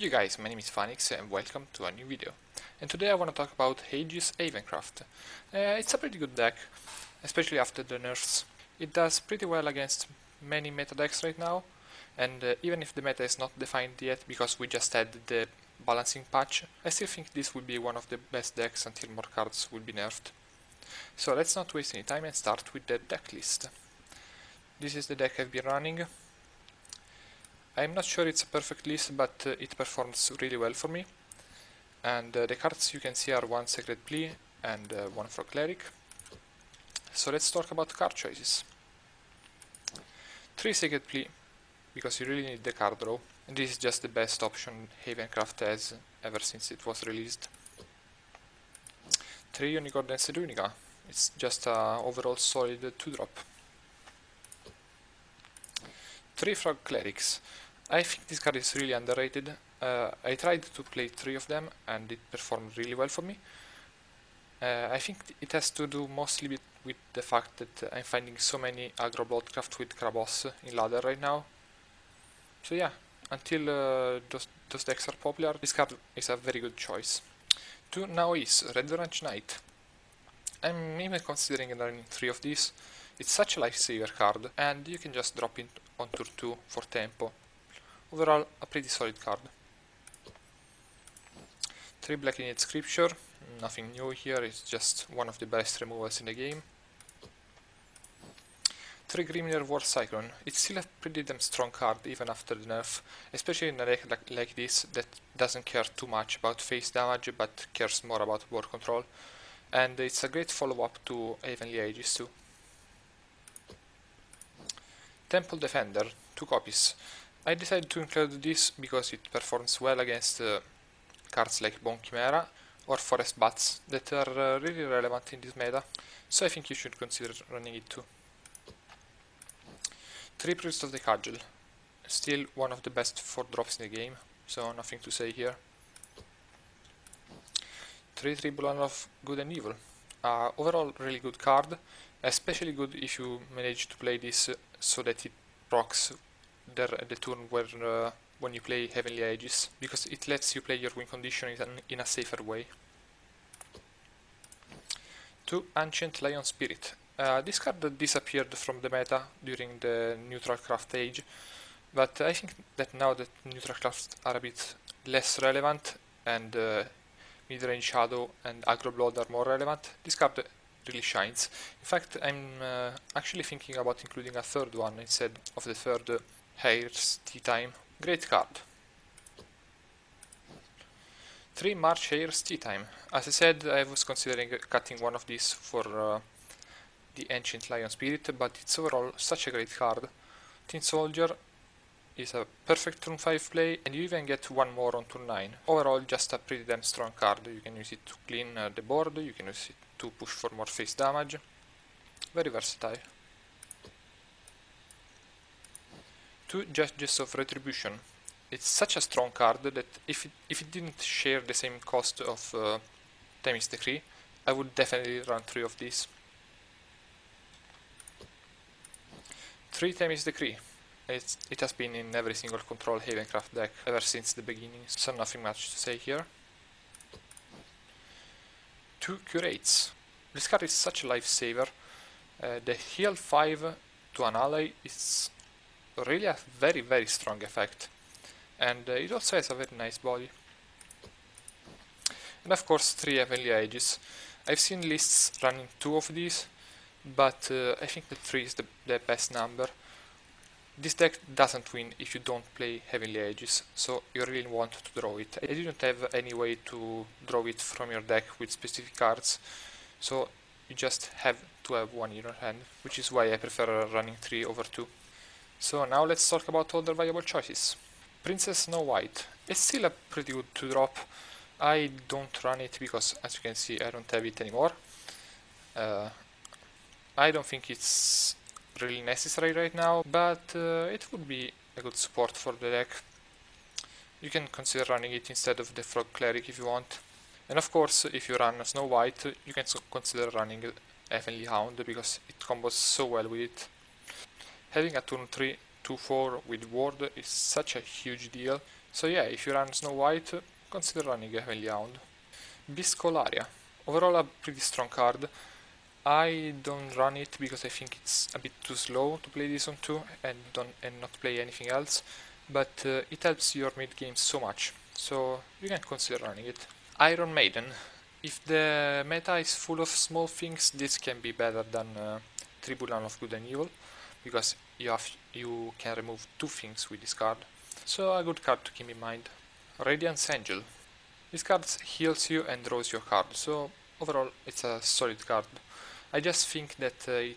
You guys, my name is Phanix and welcome to a new video. And today I want to talk about Aegis Havencraft. Uh, it's a pretty good deck, especially after the nerfs. It does pretty well against many meta decks right now, and uh, even if the meta is not defined yet because we just had the balancing patch, I still think this will be one of the best decks until more cards will be nerfed. So let's not waste any time and start with the deck list. This is the deck I've been running. I'm not sure it's a perfect list, but uh, it performs really well for me. And uh, the cards you can see are one Sacred Plea and uh, one Frog Cleric. So let's talk about card choices. 3 Sacred Plea, because you really need the card draw, and this is just the best option Havencraft has ever since it was released. 3 Unicorn Dancer Unica, it's just a overall solid 2 drop. 3 Frog Clerics, I think this card is really underrated. Uh, I tried to play three of them and it performed really well for me. Uh, I think it has to do mostly with, the fact that I'm finding so many aggro bloodcraft with Krabos in ladder right now. So yeah, until uh, those, those decks are popular, this card is a very good choice. Two now is Red Orange Knight. I'm even considering running three of these. It's such a lifesaver card and you can just drop it on turn 2 for tempo. Overall, a pretty solid card. 3 Blackened Scripture, nothing new here, it's just one of the best removals in the game. 3 Grimnir War Cyclone, it's still a pretty damn strong card even after the nerf, especially in a deck like, like this that doesn't care too much about face damage but cares more about board control. And it's a great follow-up to Heavenly Aegis too. Temple Defender, 2 copies. I decided to include this because it performs well against uh, cards like Bone Chimera or Forest Bats that are uh, really relevant in this meta, so I think you should consider running it too. 3 Priest of the Cudgel, still one of the best 4 drops in the game, so nothing to say here. 3 Tribunal of Good and Evil, uh, overall really good card, especially good if you manage to play this so that it procs there the turn where uh, when you play Heavenly Aegis, because it lets you play your win condition in, in a safer way. 2. Ancient Lion Spirit. Uh, this card disappeared from the meta during the neutral craft age, but I think that now that neutral crafts are a bit less relevant and uh, mid-range shadow and aggro blood are more relevant, this card really shines. In fact, I'm uh, actually thinking about including a third one instead of the third Hare's Tea Time. Great card. 3 March Hare's Tea Time. As I said, I was considering cutting one of these for uh, the Ancient Lion Spirit, but it's overall such a great card. Tin Soldier is a perfect turn 5 play, and you even get one more on turn 9. Overall, just a pretty damn strong card. You can use it to clean uh, the board, you can use it to push for more face damage. Very versatile. Two Judges of Retribution. It's such a strong card that if it, if it didn't share the same cost of uh, Themis Decree, I would definitely run three of these. Three Themis Decree. It's, it has been in every single Control Havencraft deck ever since the beginning, so nothing much to say here. Two Curates. This card is such a lifesaver. Uh, the heal 5 to an ally is really a very very strong effect and uh, it also has a very nice body and of course three heavenly Aegis. I've seen lists running two of these but uh, I think that three is the, the best number this deck doesn't win if you don't play Heavenly Aegis, so you really want to draw it. I didn't have any way to draw it from your deck with specific cards, so you just have to have one in your hand, which is why I prefer running 3 over 2. So now let's talk about other viable choices. Princess Snow White. It's still a pretty good 2 drop. I don't run it because as you can see I don't have it anymore. Uh, I don't think it's really necessary right now, but uh, it would be a good support for the deck. You can consider running it instead of the Frog Cleric if you want. And of course, if you run Snow White, you can consider running Heavenly Hound because it combos so well with it. Having a turn 3 2-4 with ward is such a huge deal. So yeah, if you run Snow White, consider running a Heavenly Hound. Biscolaria. Overall a pretty strong card. I don't run it because I think it's a bit too slow to play this on 2 and, don't, and not play anything else, but uh, it helps your mid game so much, so you can consider running it. Iron Maiden. If the meta is full of small things, this can be better than uh, Tribunal of Good and Evil, because you, have, you can remove two things with this card. So a good card to keep in mind. Radiance Angel. This card heals you and draws your card, so overall it's a solid card. I just think that uh,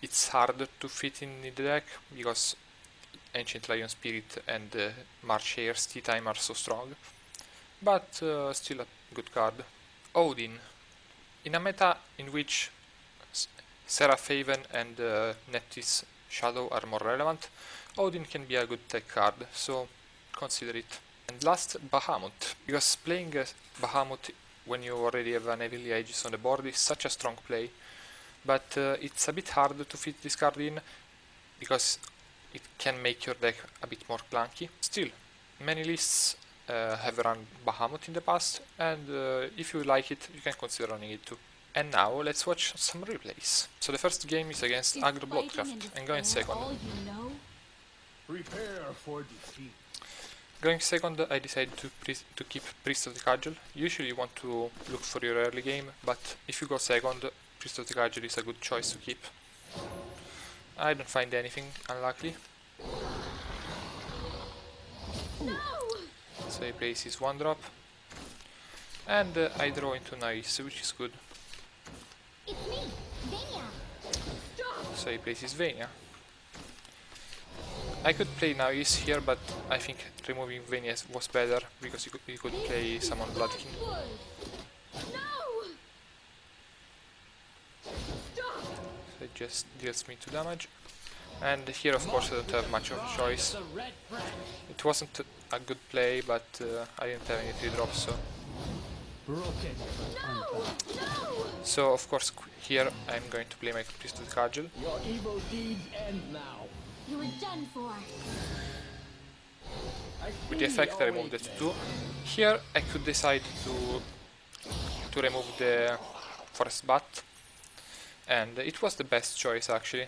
it's hard to fit in the deck because Ancient Lion Spirit and uh, March Hare's Tea Time are so strong, but uh, still a good card. Odin. In a meta in which Seraphhaven and uh, Nephthys Shadow are more relevant, Odin can be a good tech card, so consider it. And last, Bahamut, because playing uh, Bahamut when you already have an Heavenly Aegis on the board is such a strong play, but uh, it's a bit hard to fit this card in, because it can make your deck a bit more clunky. Still, many lists uh, have run Bahamut in the past, and uh, if you like it, you can consider running it too. And now let's watch some replays. So the first game is against Is Agro fighting Bloodcraft, and and going second. you know? Prepare for defeat. Going second, I decided to, to keep Priest of the Cudgel. Usually you want to look for your early game, but if you go second, Priest of the Cudgel is a good choice to keep. I don't find anything unlucky, No! so he plays his one drop. And uh, I draw into Nice, which is good. So he plays his Vania. I could play Nice here, but I think removing Vania was better, because you could, you could play someone Bloodkin. So it just deals me 2 damage. And here of course I don't have much of a choice. The red branch. It wasn't a good play, but uh, I didn't have any 3 drops, so... Broken. No! No! So of course here I'm going to play my Priest of Cudgel. Your evil deeds end now. You are done for. With the effect I your removed it weakness. to 2. Here I could decide to to remove the Forest Bat. And it was the best choice actually.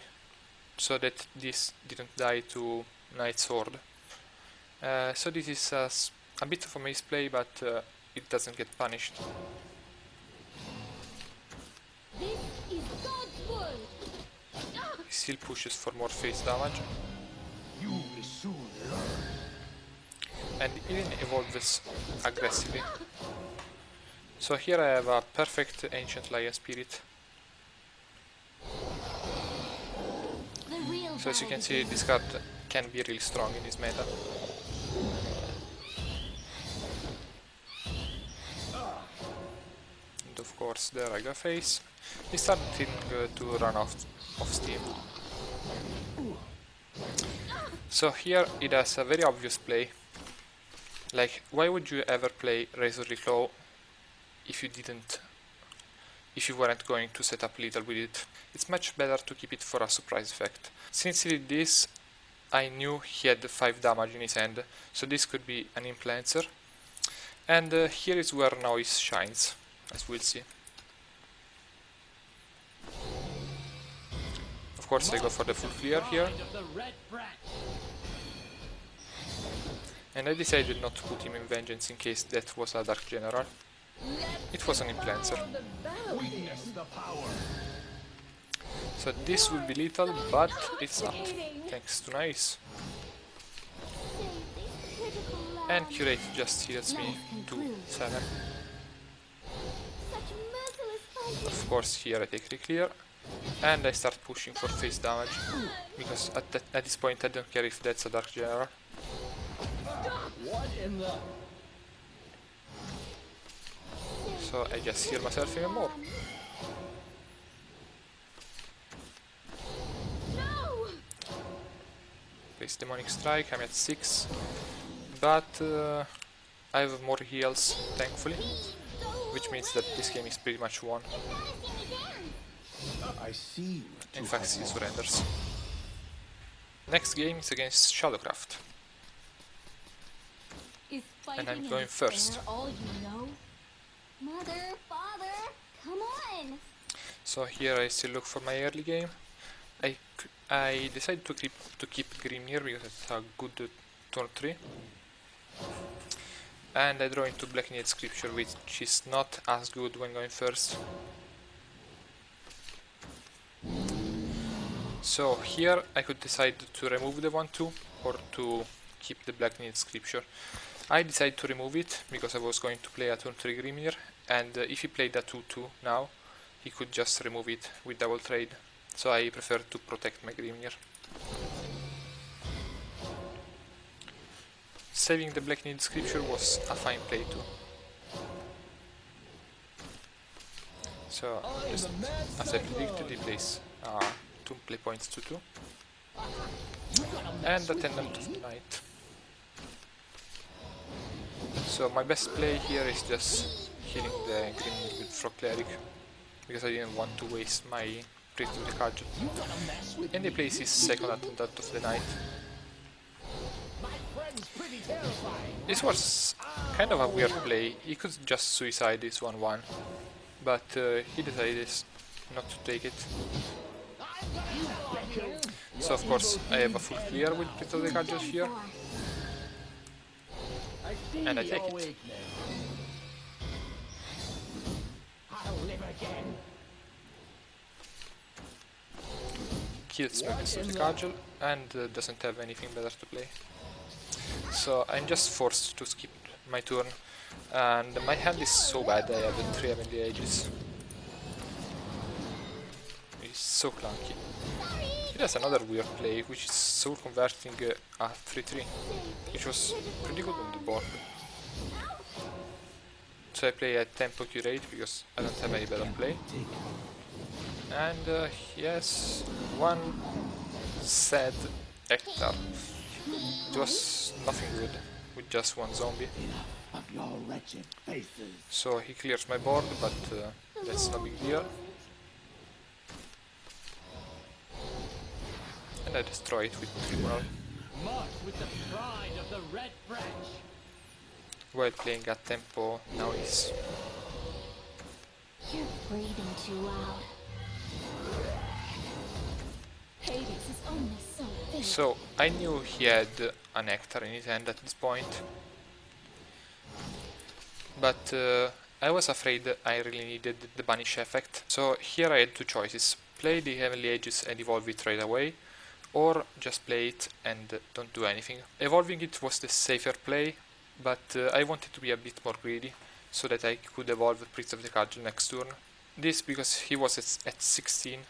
So that this didn't die to Night Sword. Uh, so this is a bit of a misplay, but uh, it doesn't get punished. This is God's word. Ah! He still pushes for more face damage. And even evolves aggressively. So here I have a perfect Ancient Lion Spirit. So as you can see, this card can be really strong in this meta. Course the Raga face is starting uh, to run off of steam. So here it has a very obvious play. Like, why would you ever play Razory Claw if you didn't if you weren't going to set up little with it. It's much better to keep it for a surprise effect. Since he did this, I knew he had 5 damage in his hand, so this could be an Imp Lancer. And uh, here is where Noise shines, as we'll see. Of course I go for the full clear here, and I decided not to put him in Vengeance in case that was a Dark General. It was an Imp Lancer. So this will be lethal, but it's not, thanks to Nice. And Curate just heals me to 7. Of course here I take the clear. And I start pushing for face damage. Because at, that, at this point I don't care if that's a Dark General. So I just heal myself even more. Place Demonic Strike, I'm at 6. But uh, I have more heals, thankfully. Which means that this game is pretty much won. I see you. In fact, he surrenders. Next game is against Shadowcraft. Is fighting I'm going first. you know? Mother, father, come on! So here I still look for my early game. I, I decided to keep to keep Grimnir because it's a good turn 3. And I draw into Blackened Scripture which is not as good when going first. So here I could decide to remove the 1-2 or to keep the Blackened Scripture. I decided to remove it because I was going to play a turn 3 Grimnir and uh, if he played a 2-2 now he could just remove it with double trade. So I prefer to protect my Grimnir. Saving the Blackened Scripture was a fine play too. So, just as I predicted, he plays uh, two play points to 2. And Attendant of the Night. So my best play here is just healing the Grimnir with Frog Cleric because I didn't want to waste my Priest of the Cudgel. And he plays his second Attendant of the Night. This was kind of a weird play. He could just suicide this 1-1, but uh, he decided not to take it. So of course I have a full clear with Priest of the here. And I take it. kills my of the and uh, doesn't have anything better to play. So I'm just forced to skip my turn and my hand is so bad I have 3 heavenly Aegis. It's so clunky. He does another weird play which is soul converting uh, a 3-3 which was pretty good on the board. So I play a tempo curate because I don't have any better play. And uh, yes, one sad hectare. It was nothing good with just one zombie. Of your wretched faces. So he clears my board, but uh, that's no big deal. And I destroy it with Tribunal March the pride of the Red Branch. while playing at tempo now is. You're breathing too loud. So I knew he had a nectar in his hand at this point. But uh, I was afraid I really needed the banish effect. So here I had two choices. Play the Heavenly Aegis and evolve it right away, or just play it and don't do anything. Evolving it was the safer play, but uh, I wanted to be a bit more greedy, so that I could evolve Priest of the Cudgel next turn. This because he was at 16,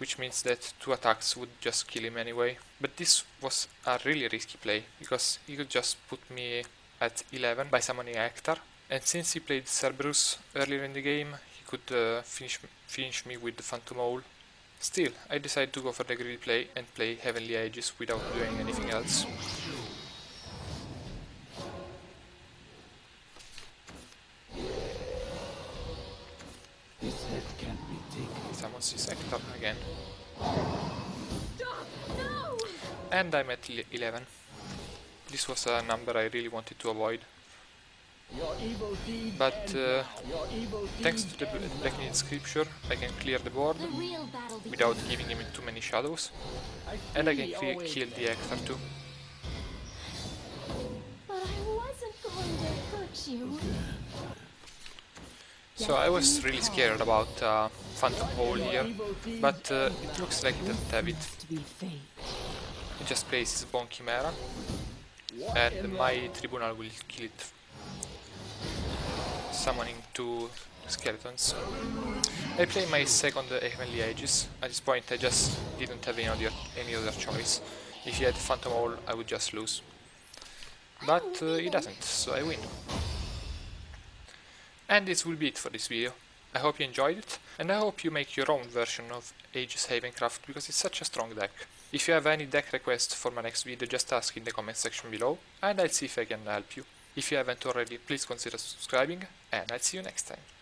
which means that two attacks would just kill him anyway. But this was a really risky play, because he could just put me at 11 by summoning Hector, and since he played Cerberus earlier in the game, he could uh, finish, finish me with the Phantom Howl. Still, I decided to go for the greedy play and play Heavenly Aegis without doing anything else. Taken. He his Hector again. Stop! No! And I'm at 11. This was a number I really wanted to avoid. Your evil deeds But uh, now. Your evil thanks to the end Black now. Need Scripture, I can clear the board The real battle begins. without giving him too many shadows, and I can your cle- weakness. kill the Hector too. But I wasn't going to hurt you. So I was really scared about uh, Phantom Howl here, but uh, it looks like he doesn't have it. to be fate. He just plays his Bone Chimera, and my Tribunal will kill it, summoning two skeletons. I play my second Heavenly Aegis. At this point I just didn't have any other, any other choice. If he had Phantom Howl I would just lose. But uh, he doesn't, so I win. And this will be it for this video. I hope you enjoyed it, and I hope you make your own version of Aegis Havencraft because it's such a strong deck. If you have any deck requests for my next video, just ask in the comment section below, and I'll see if I can help you. If you haven't already, please consider subscribing, and I'll see you next time.